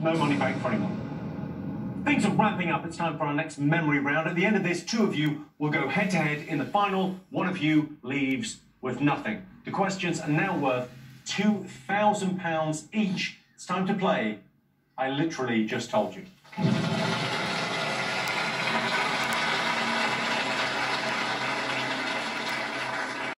No money back for anyone. Things are wrapping up. It's time for our next memory round. At the end of this, two of you will go head to head in the final. One of you leaves with nothing. The questions are now worth £2,000 each. It's time to play. I literally just told you.